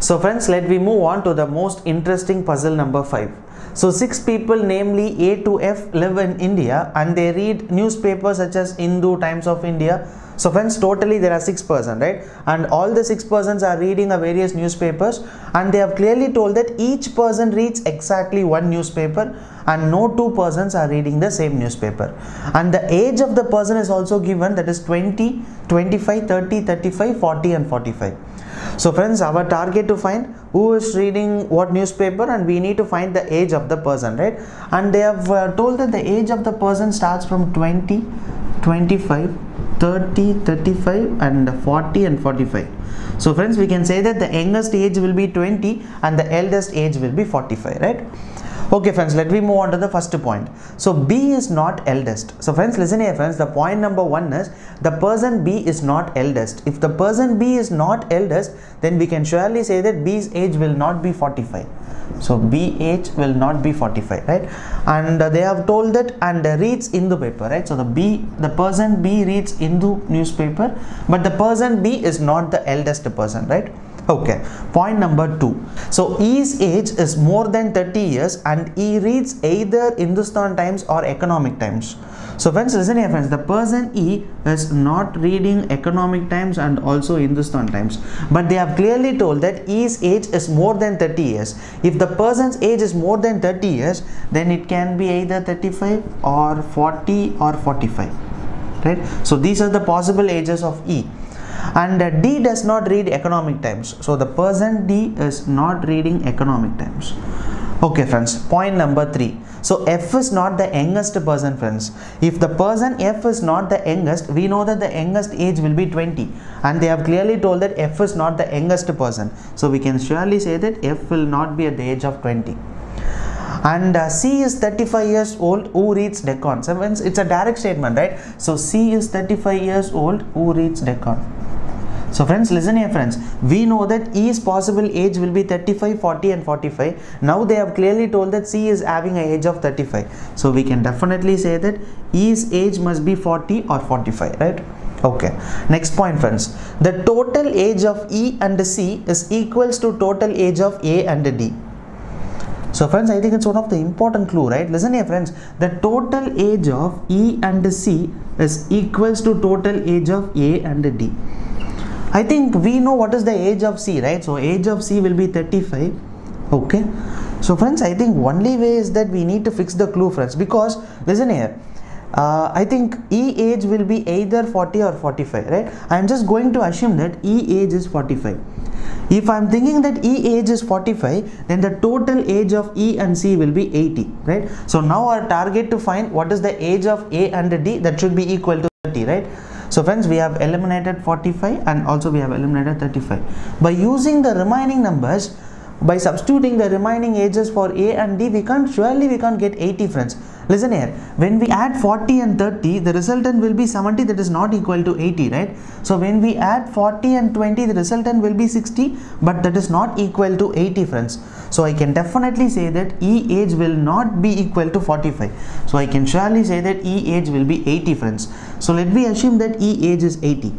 So friends, let we move on to the most interesting puzzle number 5. So six people namely A to F live in India and they read newspapers such as Hindu, Times of India. So friends, totally there are six persons, right? And all the six persons are reading a various newspapers and they have clearly told that each person reads exactly one newspaper and no two persons are reading the same newspaper. And the age of the person is also given that is 20, 25, 30, 35, 40 and 45. So friends, our target to find who is reading what newspaper and we need to find the age of the person, right? And they have uh, told that the age of the person starts from 20, 25, 30, 35 and 40 and 45. So friends, we can say that the youngest age will be 20 and the eldest age will be 45, right? Okay friends, let me move on to the first point. So B is not eldest. So friends, listen here friends, the point number one is the person B is not eldest. If the person B is not eldest, then we can surely say that B's age will not be 45. So B age will not be 45, right? And uh, they have told that and uh, reads Hindu paper, right? So the B, the person B reads Hindu newspaper, but the person B is not the eldest person, right? Okay point number two. So e's age is more than 30 years and he reads either hindustan times or economic times. So friends listen here friends. The person e is not reading economic times and also hindustan times. But they have clearly told that e's age is more than 30 years. If the person's age is more than 30 years then it can be either 35 or 40 or 45 right? So these are the possible ages of e and uh, D does not read economic times. So the person D is not reading economic times. Okay friends, point number 3. So F is not the youngest person friends. If the person F is not the youngest, we know that the youngest age will be 20 and they have clearly told that F is not the youngest person. So we can surely say that F will not be at the age of 20 and uh, C is 35 years old who reads Deccan. So it's a direct statement, right? So C is 35 years old who reads Deccan. So friends, listen here friends. We know that E's possible age will be 35, 40 and 45. Now they have clearly told that C is having an age of 35. So we can definitely say that E's age must be 40 or 45, right? Okay. Next point friends. The total age of E and C is equals to total age of A and D. So friends, I think it's one of the important clue, right? Listen here friends, the total age of E and C is equals to total age of A and D. I think we know what is the age of C, right? So age of C will be 35. Okay. So friends, I think only way is that we need to fix the clue friends because listen here. Uh, I think E age will be either 40 or 45, right? I am just going to assume that E age is 45. If I am thinking that E age is 45, then the total age of E and C will be 80, right? So now our target to find what is the age of A and D that should be equal to 30, right? So friends, we have eliminated 45 and also we have eliminated 35. By using the remaining numbers, by substituting the remaining ages for A and D, we can't, surely we can't get 80 friends. Listen here, when we add 40 and 30, the resultant will be 70 that is not equal to 80, right? So when we add 40 and 20, the resultant will be 60, but that is not equal to 80 friends. So I can definitely say that E age will not be equal to 45. So I can surely say that E age will be 80 friends. So let me assume that E age is 80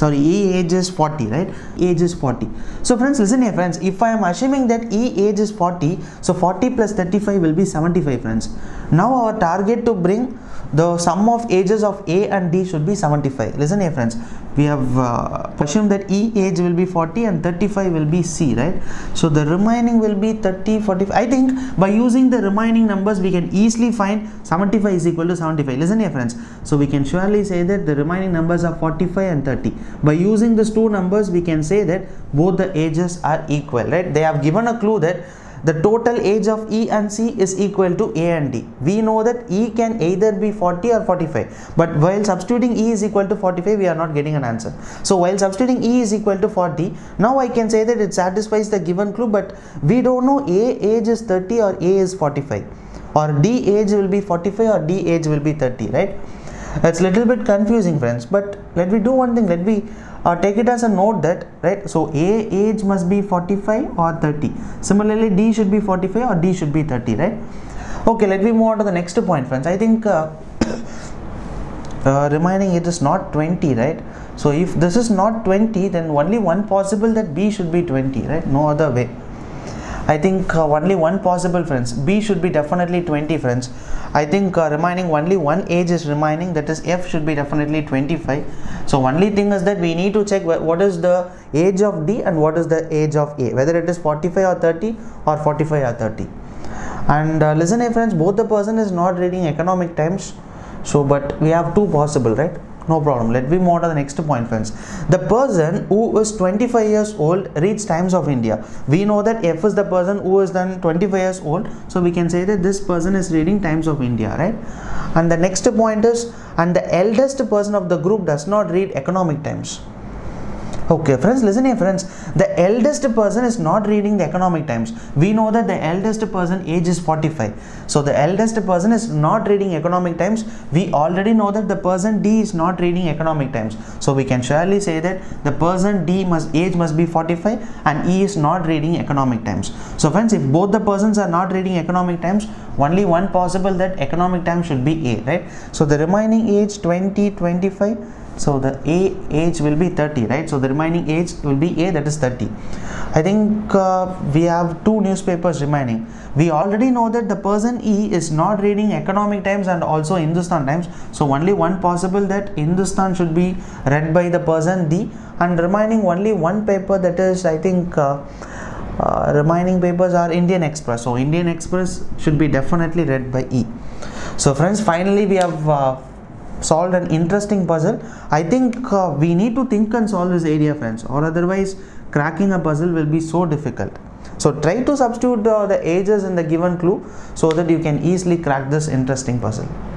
sorry E age is 40 right? Age is 40 so friends listen here friends. If I am assuming that E age is 40 so 40 plus 35 will be 75 friends. Now our target to bring the sum of ages of A and D should be 75 listen here friends. We have uh, assumed that E age will be 40 and 35 will be C right? So the remaining will be 30 45 I think by using the remaining numbers we can easily find 75 is equal to 75 listen here friends. So we can surely say that the remaining numbers are 45 and 30 by using these two numbers we can say that both the ages are equal right? They have given a clue that the total age of E and C is equal to A and D. We know that E can either be 40 or 45 but while substituting E is equal to 45 we are not getting an answer. So while substituting E is equal to 40 now I can say that it satisfies the given clue but we don't know A age is 30 or A is 45 or D age will be 45 or D age will be 30 right. It's little bit confusing friends but let me do one thing let me uh, take it as a note that right so a age must be 45 or 30 similarly d should be 45 or d should be 30 right? Okay let me move on to the next point friends. I think uh, uh, remaining it is not 20 right? So if this is not 20 then only one possible that b should be 20 right? No other way I think uh, only one possible friends. B should be definitely 20 friends. I think uh, remaining only one age is remaining. That is F should be definitely 25 so only thing is that we need to check what is the age of D and what is the age of A. Whether it is 45 or 30 or 45 or 30 and uh, listen friends both the person is not reading economic times. So but we have two possible right no problem. Let me move on to the next point friends. The person who is 25 years old reads times of india. We know that f is the person who is then 25 years old. So we can say that this person is reading times of india right? And the next point is and the eldest person of the group does not read economic times Okay, friends, listen here, friends. The eldest person is not reading the economic times. We know that the eldest person age is 45. So the eldest person is not reading economic times. We already know that the person D is not reading economic times. So we can surely say that the person D must age must be 45 and E is not reading economic times. So friends, if both the persons are not reading economic times, only one possible that economic time should be A, right? So the remaining age 20, 25 so the a age will be 30 right? So the remaining age will be a that is 30 i think uh, we have two newspapers remaining. We already know that the person e is not reading economic times and also hindustan times. So only one possible that hindustan should be read by the person d. And remaining only one paper that is i think uh, uh, remaining papers are indian express. So indian express should be definitely read by e. So friends finally we have uh, solved an interesting puzzle. I think uh, we need to think and solve this area friends or otherwise cracking a puzzle will be so difficult. So try to substitute uh, the ages in the given clue so that you can easily crack this interesting puzzle